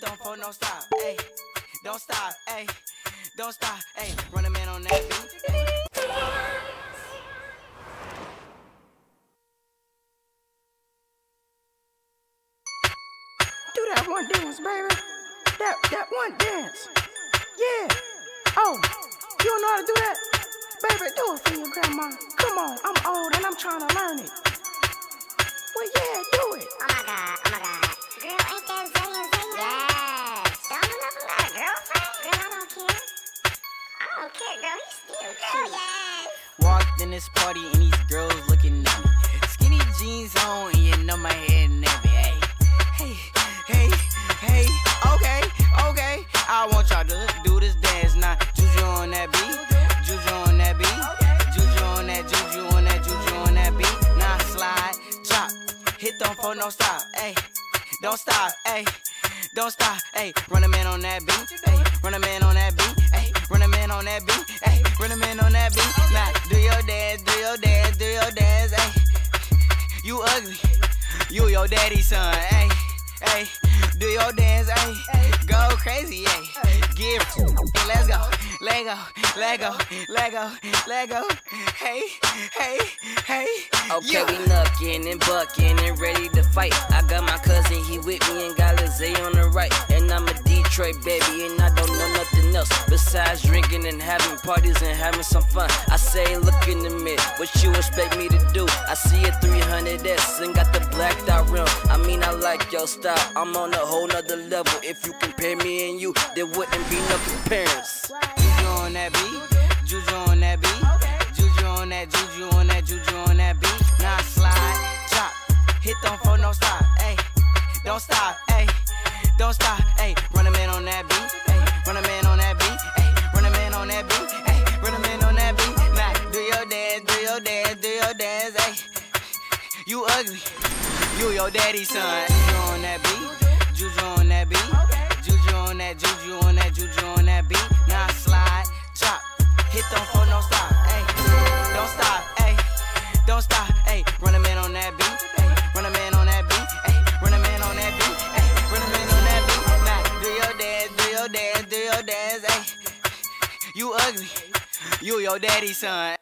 no stop, hey. Don't stop, hey. Don't stop, hey. Running man on that beat. Do that one dance, baby. That that one dance. Yeah. Oh, you don't know how to do that? Baby, do it for your grandma. Come on, I'm old and I'm trying to learn it. Oh, Walked in this party and these girls looking at me. Skinny jeans on and you know my head nappy. Hey, hey, hey, hey. Okay, okay. I want y'all to do this dance now. Juju on that beat. Juju on that beat. Juju on that, juju on that, juju on that beat. Now slide, drop, hit them for no stop. Hey, don't stop. Hey, don't stop. Hey, running man on that beat. Hey, running man on that beat. Hey, running man on that beat. Hey, running man on that beat. Now do your dance, do your dance, do your dance. Hey, you ugly. You your daddy's son. Hey, hey, do your dance. Hey, go crazy. Hey, give. Let's go. Let go, let go, let go, let go. Hey, hey, hey. Okay, yeah. we knuckin' and buckin' and ready to fight. I got my cousin, he with me and got Lizzie on the right. And I'm a Detroit baby, and I don't know nothing else besides drinking and having parties and having some fun. I say, look in the mirror, what you expect me to do? I see a 300S and got the blacked out rim. I mean, I like your style, I'm on a whole nother level. If you compare me and you, there wouldn't be no comparison. Juju on that beat, Juju on that beat, Juju on that, Juju on that, Juju on that beat. Now slide, drop, hit them for no stop, hey, don't stop, hey, don't stop, hey. Run a You ugly, you your daddy's son. Juju on that beat, Juju on that beat, Juju on that, Juju on that, Juju on that beat. Now slide, drop, hit them for no stop, hey. Don't stop, hey. Don't stop, hey. Running man on that beat, hey. Running man on that beat, hey. Running man on that beat, hey. Man on that beat. Now do your dance, do your dance, do your dance, hey. You ugly, you your daddy's son.